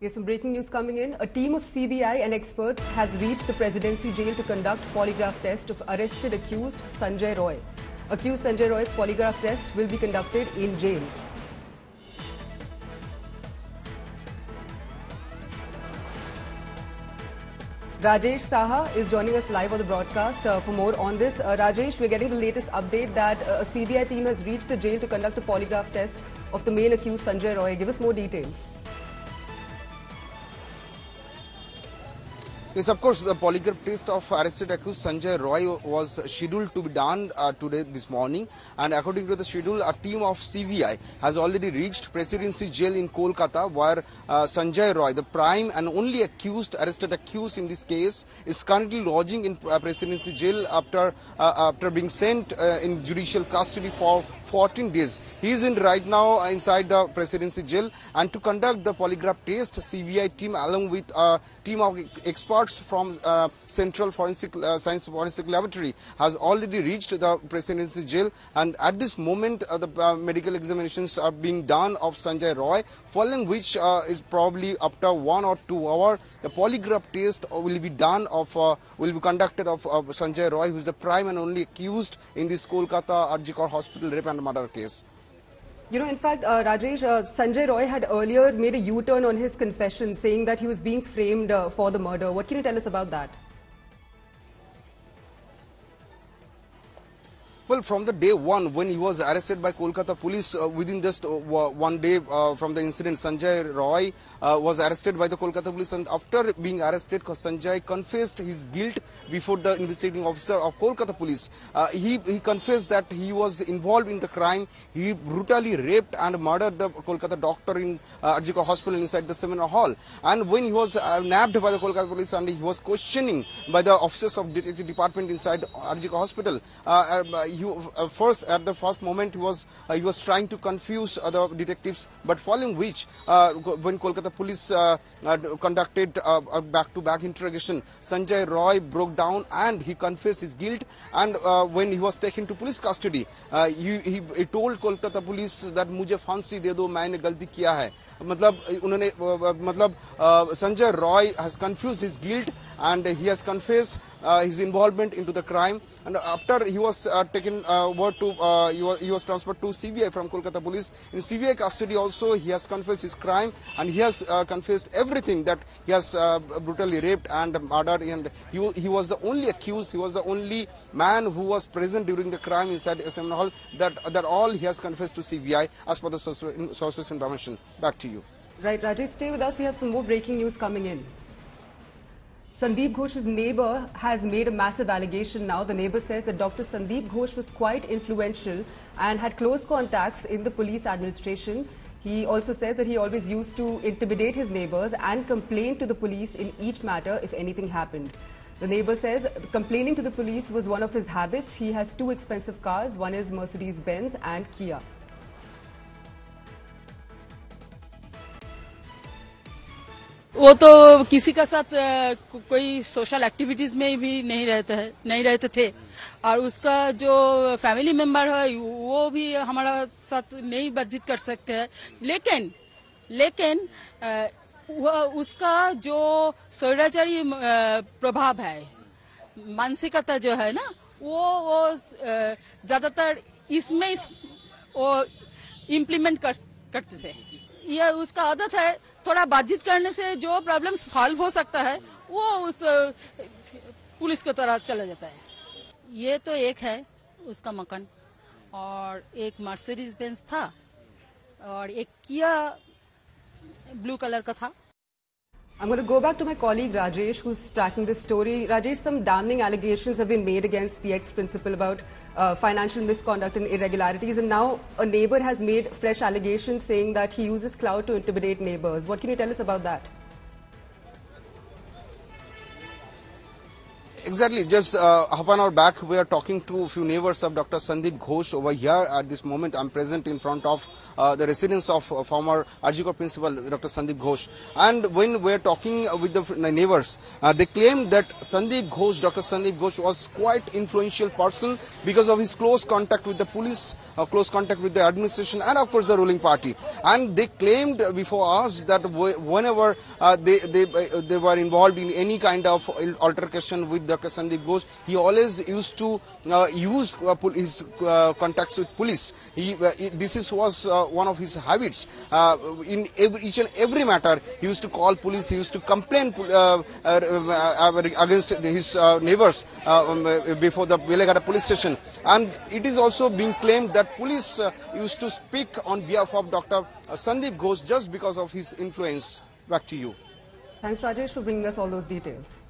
Here's some breaking news coming in. A team of CBI and experts has reached the presidency jail to conduct polygraph test of arrested accused Sanjay Roy. Accused Sanjay Roy's polygraph test will be conducted in jail. Rajesh Saha is joining us live on the broadcast uh, for more on this. Uh, Rajesh, we're getting the latest update that uh, a CBI team has reached the jail to conduct a polygraph test of the main accused Sanjay Roy. Give us more details. Yes, of course, the polygraph test of arrested accused Sanjay Roy was scheduled to be done uh, today, this morning. And according to the schedule, a team of CBI has already reached Presidency Jail in Kolkata, where uh, Sanjay Roy, the prime and only accused, arrested accused in this case, is currently lodging in uh, Presidency Jail after uh, after being sent uh, in judicial custody for 14 days. He is in right now inside the presidency jail and to conduct the polygraph test, CBI team along with a team of experts from uh, Central Forensic uh, Science Forensic Laboratory has already reached the presidency jail and at this moment uh, the uh, medical examinations are being done of Sanjay Roy following which uh, is probably after one or two hour the polygraph test will be done of uh, will be conducted of, Sanjay Roy who is the prime and only accused in this Kolkata RG hospital rape and murder case. You know, in fact, uh, Rajesh, uh, Sanjay Roy had earlier made a U-turn on his confession, saying that he was being framed uh, for the murder. What can you tell us about that? Well, from the day one, when he was arrested by Kolkata police, uh, within just uh, one day uh, from the incident, Sanjay Roy uh, was arrested by the Kolkata police, and after being arrested, Sanjay confessed his guilt before the investigating officer of Kolkata police. Uh, he, he confessed that he was involved in the crime. He brutally raped and murdered the Kolkata doctor in uh, Kar hospital inside the seminar hall. And when he was uh, nabbed by the Kolkata police and he was questioning by the officers of detective department inside Kar hospital, he, uh, first at the first moment he was uh, he was trying to confuse other detectives, but following which uh, when Kolkata police uh, uh, conducted uh, a back-to-back interrogation, Sanjay Roy broke down and he confessed his guilt. And uh, when he was taken to police custody, uh, he, he, he told Kolkata police that मुझे फांसी दे दो मैंने गलती किया है मतलब उन्होंने uh, मतलब uh, Sanjay Roy has confused his guilt and he has confessed uh, his involvement into the crime. And after he was uh, taken uh, to uh, he, was, he was transferred to CBI from Kolkata police. In CBI custody also he has confessed his crime and he has uh, confessed everything that he has brutally raped and murdered and he, he was the only accused, he was the only man who was present during the crime inside a seminar hall that, that all he has confessed to CBI as per the sources information. Back to you. Right, Rajesh, stay with us. We have some more breaking news coming in. Sandeep Ghosh's neighbor has made a massive allegation now. The neighbor says that Dr. Sandeep Ghosh was quite influential and had close contacts in the police administration. He also says that he always used to intimidate his neighbors and complain to the police in each matter if anything happened. The neighbor says complaining to the police was one of his habits. He has two expensive cars. One is Mercedes-Benz and Kia. वो तो किसी का साथ को- कोई social activities में भी नहीं रहते है, नहीं रहते थे। और उसका जो फैमिली मेंबर है, वो भी हमारा साथ नहीं बातचीत कर सकते हैं। लेकिन लेकिन वह उसका जो स्वैराचारी प्रभाव है, मानसिकता जो है ना, वो वो ज़्यादातर इसमें वो इम्प्लीमेंट कर, करते थे। ये उसका आदत है थोड़ा बातचीत करने से जो प्रॉब्लम सॉल्व हो सकता है, वो उस पुलिस के तरह चला जाता है। ये तो एक है उसका मकान। और एक मर्सिडीज बेंच था और एक किया ब्लू कलर का था। I'm going to go back to my colleague Rajesh, who's tracking this story. Rajesh, some damning allegations have been made against the ex-principal about uh, financial misconduct and irregularities, and now a neighbor has made fresh allegations saying that he uses cloud to intimidate neighbors. What can you tell us about that? Exactly. Just uh, half an hour back, we are talking to a few neighbors of Dr. Sandeep Ghosh over here. At this moment, I'm present in front of uh, the residence of uh, former RG Kar principal, Dr. Sandeep Ghosh. And when we're talking with the neighbors, uh, they claim that Sandeep Ghosh, Dr. Sandeep Ghosh, was quite influential person because of his close contact with the police, uh, close contact with the administration, and of course the ruling party. And they claimed before us that whenever uh, they they they were involved in any kind of altercation with Dr. Sandeep he always used to uh, use uh, his uh, contacts with police. He, uh, this is, was uh, one of his habits. Uh, in every, each and every matter, he used to call police, he used to complain against his neighbors um, before the Beleghata police station. And it is also being claimed that police used to speak on behalf of Dr. Sandeep Ghosh just because of his influence. Back to you. Thanks, Rajesh, for bringing us all those details.